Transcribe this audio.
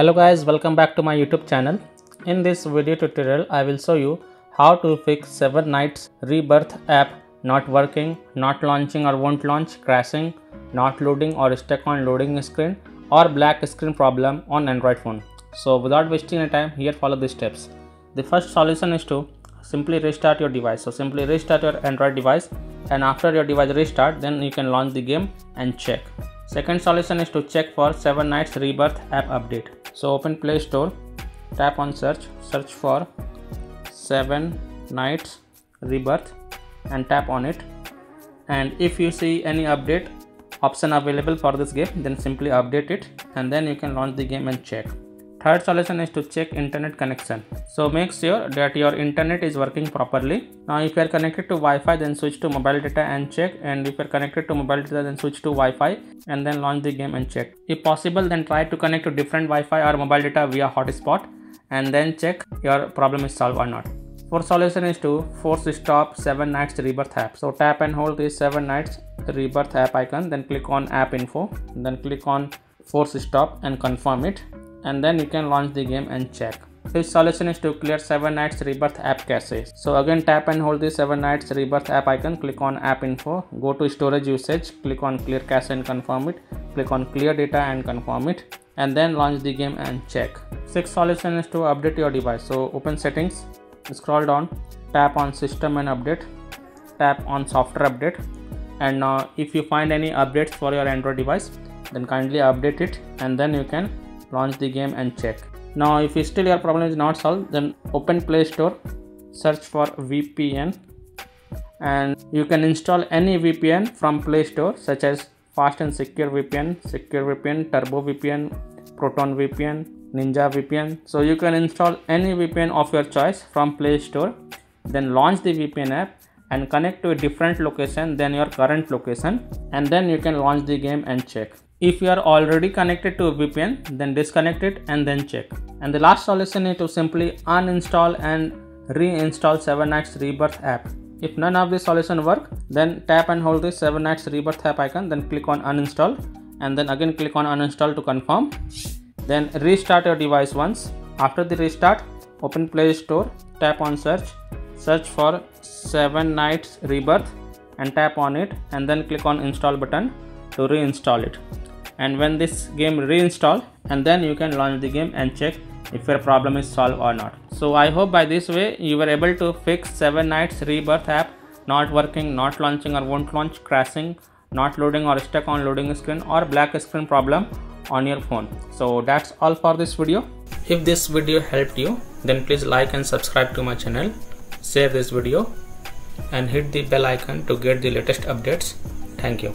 Hello guys, welcome back to my YouTube channel. In this video tutorial, I will show you how to fix 7 Knights Rebirth app not working, not launching or won't launch, crashing, not loading or stuck on loading screen or black screen problem on Android phone. So without wasting any time, here follow the steps. The first solution is to simply restart your device. So simply restart your Android device and after your device restart, then you can launch the game and check. Second solution is to check for 7 Knights Rebirth app update. So open Play Store, tap on search, search for 7 Knights Rebirth and tap on it. And if you see any update option available for this game, then simply update it and then you can launch the game and check. Third solution is to check internet connection. So make sure that your internet is working properly. Now if you are connected to Wi-Fi then switch to mobile data and check and if you are connected to mobile data then switch to Wi-Fi and then launch the game and check. If possible then try to connect to different Wi-Fi or mobile data via hotspot and then check your problem is solved or not. Fourth solution is to force stop 7 knights rebirth app. So tap and hold this 7 knights rebirth app icon then click on app info then click on force stop and confirm it and then you can launch the game and check. This solution is to clear 7 knights rebirth app cache. So again tap and hold the 7 knights rebirth app icon, click on app info, go to storage usage, click on clear cache and confirm it, click on clear data and confirm it. And then launch the game and check. Sixth solution is to update your device. So open settings, scroll down, tap on system and update, tap on software update. And now if you find any updates for your Android device then kindly update it. And then you can launch the game and check. Now if still your problem is not solved then open play store search for vpn and you can install any vpn from play store such as fast and secure vpn secure vpn turbo vpn proton vpn ninja vpn so you can install any vpn of your choice from play store then launch the vpn app and connect to a different location than your current location and then you can launch the game and check if you are already connected to a VPN, then disconnect it and then check. And the last solution is to simply uninstall and reinstall 7 Knights Rebirth app. If none of these solution work, then tap and hold the 7 Knights Rebirth app icon, then click on uninstall and then again click on uninstall to confirm. Then restart your device once. After the restart, open Play Store, tap on search, search for 7 Knights Rebirth and tap on it and then click on install button to reinstall it and when this game reinstall and then you can launch the game and check if your problem is solved or not. So i hope by this way you were able to fix 7 knights rebirth app not working not launching or won't launch crashing not loading or stuck on loading screen or black screen problem on your phone. So that's all for this video. If this video helped you then please like and subscribe to my channel. Share this video and hit the bell icon to get the latest updates. Thank you